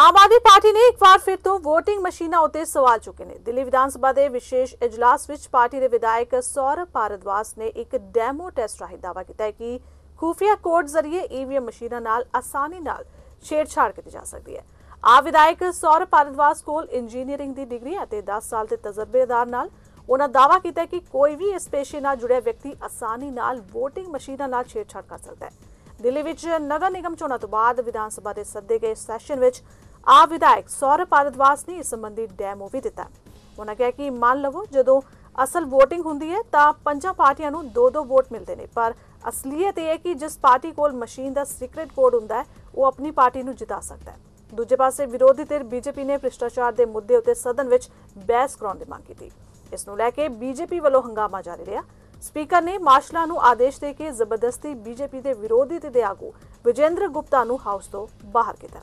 Aam Aadmi party ਨੇ ਇੱਕ ਵਾਰ ਫਿਰ ਤੋਂ VOTING ਮਸ਼ੀਨਾਂ ਉੱਤੇ ਸਵਾਲ ਚੁੱਕੇ ਨੇ। ਦਿੱਲੀ ਵਿਧਾਨ ਸਭਾ ਦੇ ਵਿਸ਼ੇਸ਼ ਇਜਲਾਸ ਵਿੱਚ ਪਾਰਟੀ ਦੇ ਵਿਧਾਇਕ ਸੌਰਵ ਭਾਰਦਵਾਜ ਨੇ ਇੱਕ ਡੈਮੋ ਟੈਸਟ ਰਾਹੀਂ ਦਾਅਵਾ ਕੀਤਾ ਹੈ ਕਿ ਖੂਫੀਆ ਕੋਡ ਜ਼ਰੀਏ ਈਵੀਐਮ ਮਸ਼ੀਨਾਂ ਨਾਲ ਆਸਾਨੀ ਨਾਲ ਛੇੜਛਾੜ ਕੀਤੀ ਜਾ ਸਕਦੀ ਹੈ। ਆ ਵਿਧਾਇਕ ਸੌਰਵ ਭਾਰਦਵਾਜ ਕੋਲ ਇੰਜੀਨੀਅਰਿੰਗ ਦੀ ਡਿਗਰੀ ਅਤੇ 10 ਸਾਲ ਦੇ ਤਜਰਬੇਦਾਰ ਨਾਲ ਉਹਨਾਂ ਦਾਅਵਾ ਕੀਤਾ ਕਿ ਕੋਈ ਵੀ ਇਸ ਪੇਸ਼ੇ ਨਾਲ ਜੁੜਿਆ ਵਿਅਕਤੀ ਆਸਾਨੀ ਨਾਲ VOTING ਮਸ਼ੀਨਾਂ ਨਾਲ ਛੇੜਛਾੜ ਕਰ ਸਕਦਾ ਹੈ। ਦਿੱਲੀ ਵਿੱਚ ਨਗਰ ਨਿਗਮ ਚੋਣਾਂ ਤੋਂ ਬਾਅਦ ਵਿਧਾਨ ਸਭਾ ਦੇ ਸੱਦੇ ਗਏ ਸੈਸ਼ਨ ਵਿੱਚ ਆ ਵਿਧਾਇਕ ਸੌਰਵ ਭਾਰਦਵਾਜ ਨੇ ਇਸ ਸੰਬੰਧੀ ਡੈਮੋ ਵੀ ਦਿੱਤਾ। ਉਹਨਾਂ ਕਿਹਾ ਕਿ ਮੰਨ ਲਵੋ ਜਦੋਂ ਅਸਲ VOTING ਹੁੰਦੀ ਹੈ ਤਾਂ ਪੰਜਾਂ ਪਾਰਟੀਆਂ ਨੂੰ ਦੋ ਦੋ ਵੋਟ ਮਿਲਦੇ ਨੇ, ਪਰ ਅਸਲੀਅਤ ਇਹ ਹੈ ਕਿ ਜਿਸ ਪਾਰਟੀ ਕੋਲ ਮਸ਼ੀਨ ਦਾ ਸੀਕ੍ਰੀਟ ਕੋਡ ਹੁੰਦਾ ਹੈ, ਉਹ ਆਪਣੀ ਪਾਰਟੀ ਨੂੰ ਜਿਤਾ ਸਕਦਾ ਹੈ। ਦੂਜੇ ਪਾਸੇ ਵਿਰੋਧੀ ਧਿਰ ਬੀਜੇਪੀ ਨੇ ਭ੍ਰਿਸ਼ਟਾਚਾਰ ਦੇ ਮੁੱਦੇ ਉੱਤੇ ਸਦਨ ਵਿੱਚ ਬਹਿਸ ਕਰਾਉਣ ਦੀ ਮੰਗ ਕੀਤੀ। ਇਸ ਨੂੰ ਲੈ ਕੇ ਬੀਜੇਪੀ ਵੱਲੋਂ ਹੰਗਾਮਾ ਜਾਰੀ ਰਿਹਾ। ਸਪੀਕਰ ਨੇ ਮਾਰਸ਼ਲਾਂ ਨੂੰ ਆਦੇਸ਼ ਦੇ ਕੇ ਜ਼ਬਰਦਸਤੀ ਬੀਜੇਪੀ ਦੇ ਵਿਰੋਧੀ ਧਿਰ ਦੇ ਆਗੂ ਵਿਜੇਂਦਰ ਗੁਪਤਾ ਨੂੰ ਹਾਊਸ ਤੋਂ ਬਾਹਰ ਕੀਤਾ।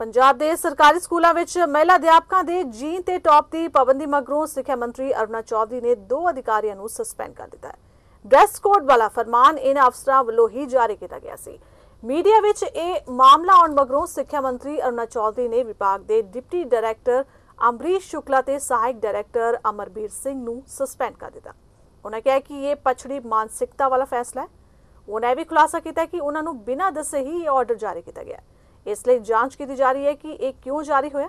ਪੰਜਾਬ ਦੇ ਸਰਕਾਰੀ ਸਕੂਲਾਂ ਵਿੱਚ ਮਹਿਲਾ ਅਧਿਆਪਕਾਂ ਦੇ ਜੀਨ ਤੇ ਟੌਪ ਦੀ ਪਾਬੰਦੀ ਮਗਰੋਂ ਸਿੱਖਿਆ ਮੰਤਰੀ ਅਰੁਣਾ ਚੌਧਰੀ ਨੇ ਦੋ ਅਧਿਕਾਰੀਆਂ ਨੂੰ ਸਸਪੈਂਡ ਕਰ ਦਿੱਤਾ ਹੈ। ਡਰੈਸ ਕੋਡ ਵਾਲਾ ਫਰਮਾਨ ਇਹਨਾਂ ਅਫਸਰਾਂ ਵੱਲੋਂ ਹੀ ਜਾਰੀ ਕੀਤਾ ਗਿਆ ਸੀ। ਮੀਡੀਆ ਵਿੱਚ ਇਹ ਮਾਮਲਾ ਆਉਣ ਮਗਰੋਂ ਸਿੱਖਿਆ ਮੰਤਰੀ ਅਰੁਣਾ ਚੌਧਰੀ ਨੇ ਵਿਭਾਗ ਦੇ ਡਿਪਟੀ ਡਾਇਰੈਕਟਰ ਅੰਬਰੀਸ਼ ਸ਼ੁਕਲਾ ਤੇ ਸਹਾਇਕ ਡਾਇਰੈਕਟਰ ਅਮਰਬੀਰ ਸਿੰਘ ਨੂੰ ਸਸਪੈਂਡ ਕਰ ਦਿੱਤਾ। ਉਹਨਾਂ ਕਿਹਾ ਕਿ ਇਹ ਪਛੜੀ ਮਾਨਸਿਕਤਾ ਵਾਲਾ ਫੈਸਲਾ ਹੈ। ਉਹਨਾਂ ਇਹ ਵੀ ਖੁਲਾਸਾ ਕੀਤਾ ਕਿ ਉਹਨਾਂ ਨੂੰ ਬਿਨਾਂ ਦੱਸੇ ਹੀ ਇਹ ਆਰਡਰ ਜਾਰੀ ਕੀਤਾ ਗਿਆ ਇਸ ਲਈ ਜਾਂਚ ਕੀਤੀ ਜਾ ਰਹੀ ਹੈ ਕਿ ਇਹ ਕਿਉਂ ਜਾਰੀ ਹੋਇਆ।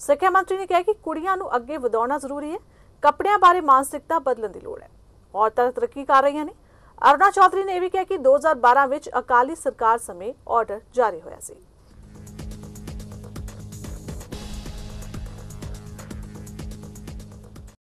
ਸਿੱਖਿਆ ਮੰਤਰੀ ਨੇ ਕਿਹਾ ਕਿ ਕੁੜੀਆਂ ਨੂੰ ਅੱਗੇ ਵਧਾਉਣਾ ਜ਼ਰੂਰੀ ਹੈ, ਕੱਪੜਿਆਂ ਬਾਰੇ ਮਾਨਸਿਕਤਾ ਬਦਲਣ ਦੀ ਲੋੜ ਹੈ। ਔਰਤਾਂ ਤਰੱਕੀ ਕਰ ਰਹੀਆਂ ਨੇ। ਅਰੁਣਾ ਚੌਧਰੀ ਨੇ ਇਹ ਵੀ ਕਿਹਾ ਕਿ 2012 ਵਿੱਚ ਅਕਾਲੀ ਸਰਕਾਰ ਸਮੇਂ ਆਰਡਰ ਜਾਰੀ ਹੋਇਆ ਸੀ।